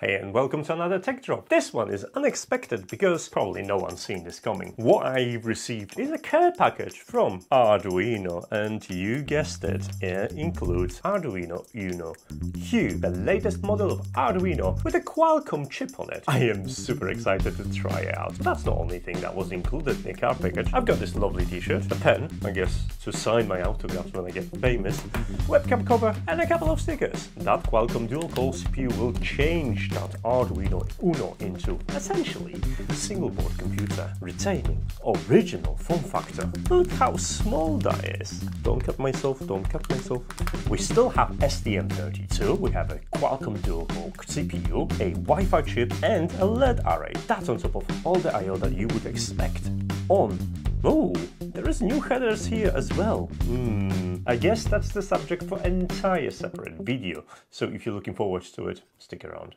Hey and welcome to another tech drop. This one is unexpected because probably no one's seen this coming. What I received is a care package from Arduino and you guessed it, it includes Arduino Uno Q, the latest model of Arduino with a Qualcomm chip on it. I am super excited to try it out. That's the only thing that was included in the care package. I've got this lovely t-shirt, a pen, I guess to sign my autographs when I get famous, webcam cover and a couple of stickers. That Qualcomm dual-core CPU will change that Arduino Uno into essentially a single board computer, retaining original form factor. Look how small that is. Don't cut myself, don't cut myself. We still have STM32, we have a Qualcomm dual-core CPU, a Wi-Fi chip and a LED array. That's on top of all the I.O. that you would expect on Oh, there is new headers here as well. Hmm, I guess that's the subject for an entire separate video. So if you're looking forward to it, stick around.